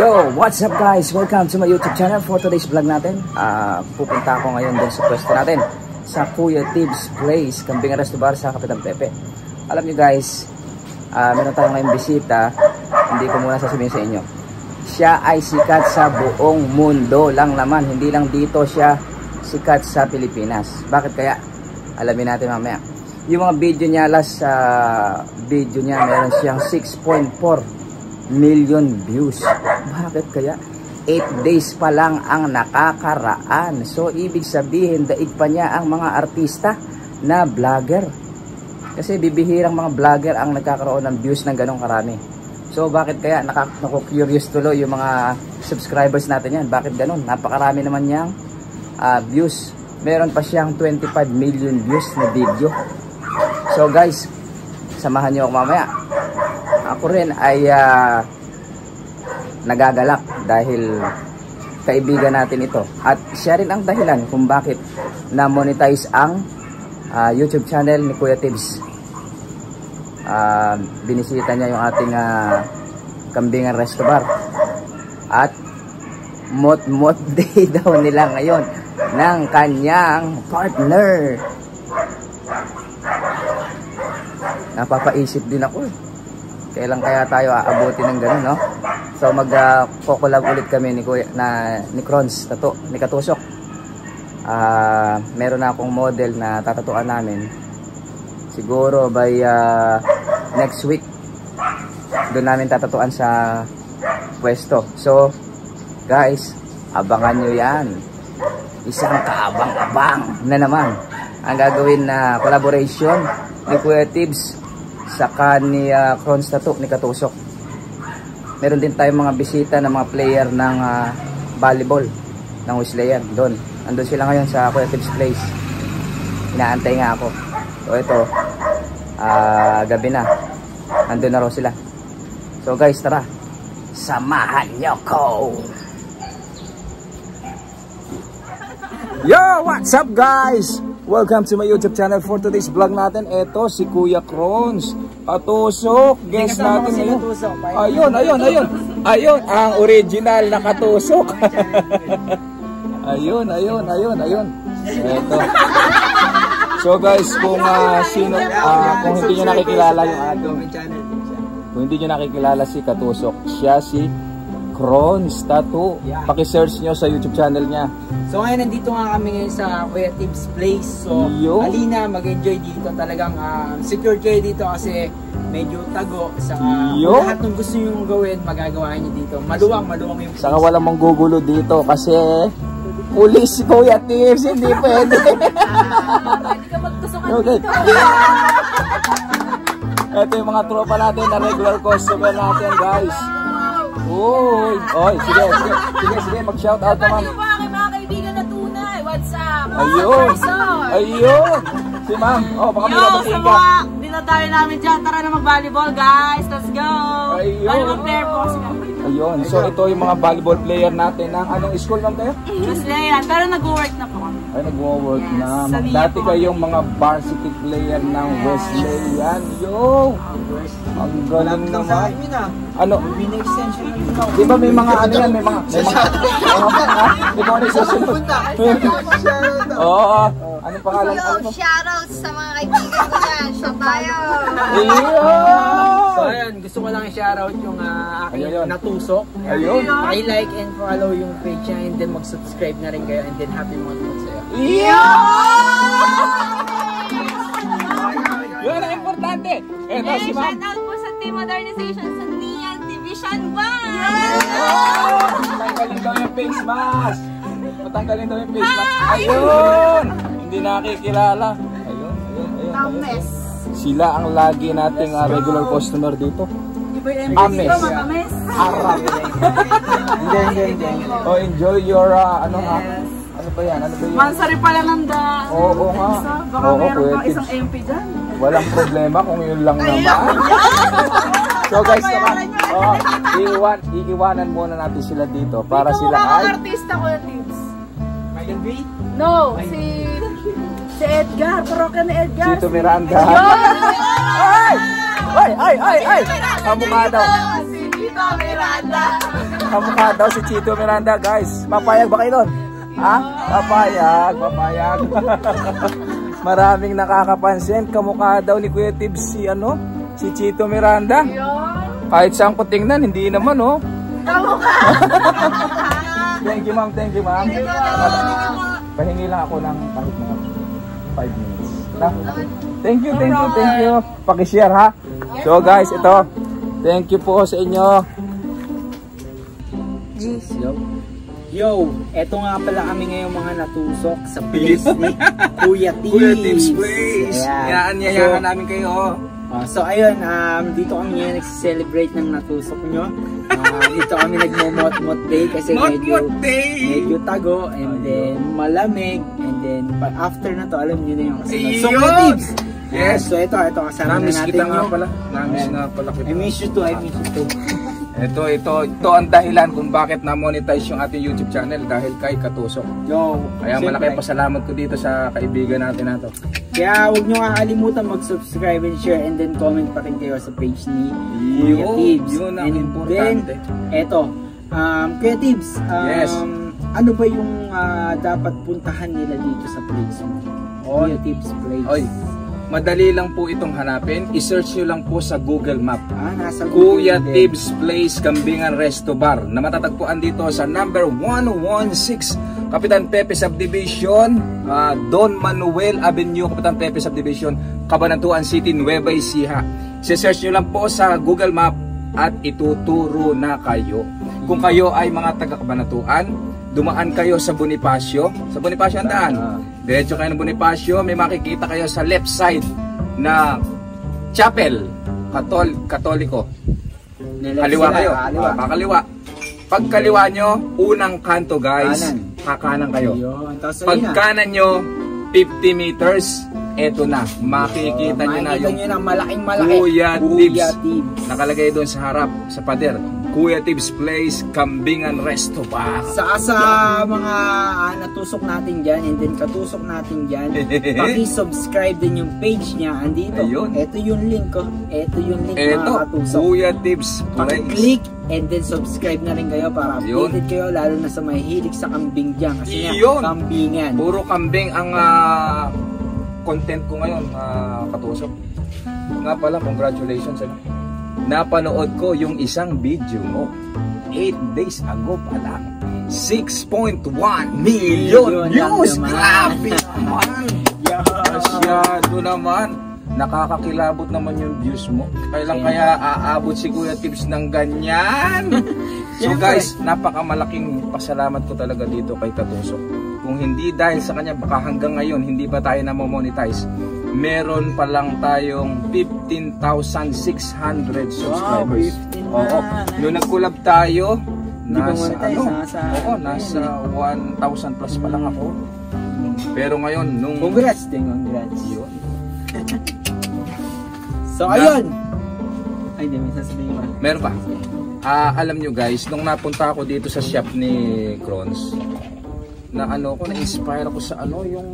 Yo, what's up guys? Welcome to my YouTube channel for today's vlog natin. Uh, pupunta ako ngayon dun sa pwesto natin sa Kuya Tibbs Place, Kambing Resto Bar sa Kapitan Pepe. Alam niyo guys, uh, meron tayong ngayong bisita. Hindi ko muna sasabihin sa inyo. Siya ay sikat sa buong mundo lang naman. Hindi lang dito siya sikat sa Pilipinas. Bakit kaya? Alamin natin mamaya. Yung mga video niya, last uh, video niya, meron siyang 6.4 million views. Bakit kaya? 8 days pa lang ang nakakaraan. So, ibig sabihin, daig pa niya ang mga artista na vlogger. Kasi bibihirang mga vlogger ang nagkakaroon ng views ng ganong karami. So, bakit kaya? Nakaka-curious tuloy yung mga subscribers natin yan. Bakit ganon? Napakarami naman niyang uh, views. Meron pa siyang 25 million views na video. So, guys, samahan niyo ako mamaya ako rin ay uh, nagagalak dahil kaibigan natin ito. At siya rin ang dahilan kung bakit na monetize ang uh, YouTube channel ni Kuya Tibbs. Uh, binisita niya yung ating uh, kambingan resto at mot mot day daw nila ngayon ng kanyang partner. Napapaisip din ako eh kailan kaya tayo aabutin ng ganun, no? So mag-collab uh, ulit kami ni Kuya na ni Crons tato, ni Katusok. Uh, meron na akong model na tatatuan namin. Siguro by uh, next week doon namin tatatuan sa pwesto. So, guys, abangan nyo yan. Isang kaabang-abang na naman ang gagawin na collaboration ni Kuya Tibbs saka ni uh, Crons Tattoo ni Katusok. Meron din tayong mga bisita ng mga player ng uh, volleyball ng Wesleyan doon. Andun sila ngayon sa Tibbs Place. Inaantay nga ako. So ito uh, gabi na. Andun na raw sila. So guys tara. Samahan nyo ko. Yo what's up guys Welcome to my YouTube channel for today's vlog natin. Ito si Kuya Crons. Katusok. Guest natin ngayon. Ayun, ayun, ayun. Ayun, ang original na katusok. ayun, ayun, ayun, ayun. Ito. So guys, kung uh, sino, uh, kung hindi nyo nakikilala yung ating, kung hindi nyo nakikilala si Katusok, siya si Crons Tattoo. Paki-search nyo sa YouTube channel niya. So ngayon nandito nga kami ngayon sa Kuya Tibbs Place. So Yo. alina mag-enjoy dito. Talagang uh, secure kayo dito kasi medyo tago. Sa uh, lahat ng gusto nyo gawin, magagawa nyo dito. Maluwang, maluwang yung place. Saka walang manggugulo dito kasi pulis si Kuya Tibbs, hindi pwede. Pwede ka magtusukan okay. dito. Ito yung mga tropa natin na regular customer natin guys. Uy, oy, sige, sige, sige, sige, mag-shout out naman. Pati ba aking mga kaibigan na tunay? What's up? Ayun. Ayun. Si ma'am. Oh, baka may Yo, sa nabatiin ka. mga dinadayo namin dyan, tara na mag-volleyball guys. Let's go. Ayun. Volleyball player po kasi. Ayun. So, ito yung mga volleyball player natin ng anong school lang tayo? Wesleyan, pero nag-work na po kami. Ay, nag-work Yes, na. Dati kayong mga varsity player ng Wesleyan. Yo! Ang galing naman. Ano? Win extension ito. Di ba may mga ano yan? May mga... May mga... May mga nagsusunod. Oo. Ano pangalan? Yo, Ano? shoutouts sa mga kaibigan ko dyan. Siya tayo. So Ayun! gusto ko lang i-shoutout yung uh, aking Ayun. natusok. Ayun. I-like and follow yung page niya and then mag-subscribe na rin kayo and then happy month month sa'yo. Yun ang importante. Eh, si ma'am. shoutout po sa Team Modernization sa NIA Division 1. Oh! Tanggalin daw yung face mask. Matanggalin daw yung face mask. Ayun! Hindi nakikilala. Ayun, ayun, ayun. ayun. Sila ang lagi nating uh, regular customer dito. Ames. Arap. Hindi, hindi, hindi. Oh, enjoy your, uh, ano nga, ano ba yan? Ano ba yun? Mansari pala ng da. Oo nga. Isa. Baka Oo, meron pang isang. MP dyan. Walang problema kung yun lang naman. so guys, naman, oh, iiwan, iiwanan muna natin sila dito para Dito sila ay... kang artista ko yung tips. Michael B? No, si... Si Edgar. Parokya ni Edgar. Sito Miranda. Ay! Ay, ay, ay, ay! Kamukha daw. Si Chito Miranda. Kamukha daw si Chito Miranda, guys. Papayag ba kayo doon? Ha? Papayag, papayag. Maraming nakakapansin. Kamukha daw ni Kuya Tibbs si ano? Si Chito Miranda. Kahit saan ko tingnan, hindi naman oh. Kamukha. Thank you ma'am, thank you ma'am. Pahingi lang ako ng kahit mga 5 minutes. Na? Thank you, thank you, thank you. Pakishare ha. So guys, ito. Thank you po sa inyo. Yo. Yo, eto nga pala kami ngayong mga natusok sa place ni Kuya Tibbs. Kuya Tibbs Place. Ayan. Yan, yayakan namin kayo. Ah, so ayun, um, dito kami ngayon nagsi-celebrate ng natusok nyo. Ah, dito kami nagmo-mot-mot day kasi medyo day! medyo tago and then malamig and then after na to alam niyo na yung kasunod. So! Kuya Tibbs! Yes. Ah, so ito, ito kasama na natin kita nga pala. Namiss nga pala kita. I miss you too, I miss you too. Ito, ito, ito ang dahilan kung bakit na-monetize yung ating YouTube channel dahil kay Katusok. Yo, Kaya syempre, malaki pasalamat ko dito sa kaibigan natin na to. Kaya huwag nyo kakalimutan mag-subscribe and share and then comment pa rin kayo sa page ni Kuya Tibbs. yun ang and importante. then, eto, um, Kuya Tibbs, um, Yes. ano ba yung ah, dapat puntahan nila dito sa place mo? Kuya Tibbs Place. Oy, madali lang po itong hanapin. I-search nyo lang po sa Google Map. Ah, nasa Kuya Google din. Tibbs Place Kambingan Resto Bar na matatagpuan dito sa number 116 Kapitan Pepe Subdivision ah, Don Manuel Avenue Kapitan Pepe Subdivision Cabanatuan City Nueva Ecija search nyo lang po sa Google Map at ituturo na kayo kung kayo ay mga taga Cabanatuan dumaan kayo sa Bonifacio sa Bonifacio ang daan Ah. Diretso kayo ng Bonifacio may makikita kayo sa left side na chapel Katol Katoliko Kaliwa kayo. Kaliwa. Ah, kakaliwa. Pag kaliwa nyo, unang kanto guys. Kanan. Kakanan kayo. Yun. Tapos Pag ayun na. kanan nyo, 50 meters, eto na. Makikita nyo na yung malaking malaki. Kuya. Tibbs. nakalagay doon sa harap, sa pader. Kuya Tibbs Place, Kambingan Resto Bar. Sa, sa mga ah, natusok natin dyan and then katusok natin dyan, paki-subscribe din yung page niya. Andito. Ayun. Ito yung link ko. Ito yung link mga Eto, katusok. Kuya Tibbs Place. Paki-click and then subscribe na rin kayo para Yun. updated kayo lalo na sa may hilig sa kambing dyan. Kasi Yun. nga, kambingan. Puro kambing ang ah, content ko ngayon, uh, katusok. Nga pala, congratulations. Ano? Napanood ko yung isang video mo 8 days ago pa lang. 6.1 million views! Grabe naman! Masyado naman. Nakakakilabot naman yung views mo. Kailan kaya aabot si Kuya Tips ng ganyan? so guys, napakamalaking pasalamat ko talaga dito kay Katusok. Kung hindi dahil sa kanya, baka hanggang ngayon hindi pa tayo na monetize Meron pa lang tayong 15,600 subscribers. 15 na, Oo. nice. Nung nag-collab tayo, nasa ano? nasa- Oo, nasa 1,000 plus pa lang ako. Pero ngayon, nung... Congrats din, congrats. Yun. So, Na- ayun. Ay, hindi, may sasabihin ko. Meron pa. Ah, alam nyo guys, nung napunta ako dito sa shop ni Crons, na ano ko, na-inspire ako sa ano, yung,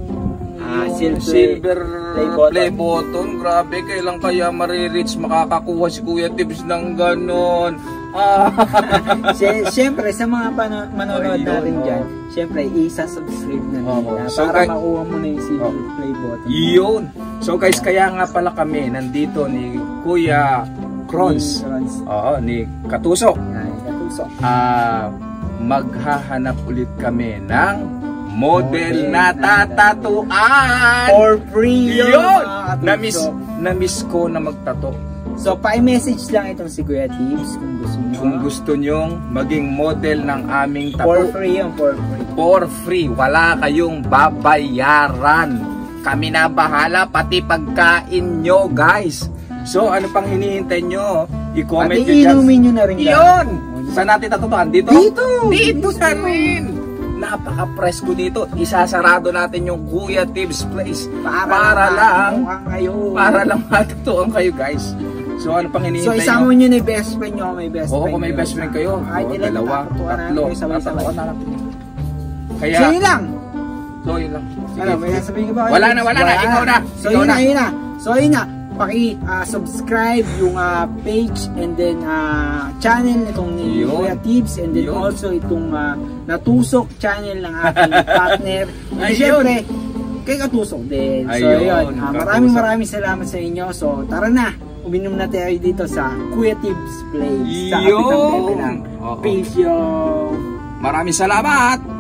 Ah, yung silver play, play button. button. Grabe, kailan kaya marireach makakakuha si Kuya Tibbs ng ganon. Ah, Si- Siyempre, sa mga pano- manonood Ayun, natin oo. dyan, siyempre, isa-subscribe na nila So, para makuha mo na yung silver Oo. play button. yun. So guys, kaya nga pala kami nandito ni Kuya Crons. Oo, ni Katusok. Yan, katusok. ah maghahanap ulit kami ng model na na tatatuan. For free yun, mga katusok. Na-miss, na-miss ko na magtato. So, pa-message lang itong si Kuya Tibbs kung gusto nyo. Kung gusto nyong maging model ng aming For tato. free yun, for free. For free. Wala kayong babayaran. Kami na bahala, pati pagkain nyo, guys. So, ano pang hinihintay nyo? I-comment Pati nyo dyan. inumin nyo na rin. Yun! Saan natin tatutuan? Dito? Dito! Dito sa amin! Napaka-presko dito. Isasarado natin yung Kuya Tibbs Place. Para, lang, mukha kayo. para lang matutuan kayo guys. So ano pang So, hinihintay isama nyo? na yung best friend nyo may best Oo, friend kung may best friend kayo. Kahit Oo, ilan dalawa, tatlo. Tatuan na natin. Kaya, So, yun lang. so yun lang. Sige. Ano, may sasabihin ka ba? Wala na, wala na. Ikaw na. So, yun na. yun na. So, yun na. Paki-subscribe yung ah, page and then ah, channel nitong ni. Kuya Tibbs and then Yun. also itong ah, Natusok channel ng ating partner. And syempre, kay Katusok din. So Ayun, yun, ah, maraming maraming salamat sa inyo. So tara na, uminom na tayo dito sa Kuya Tibbs Place. Sa Kapitang. Pepe ng Oo. Peace yo! Maraming salamat!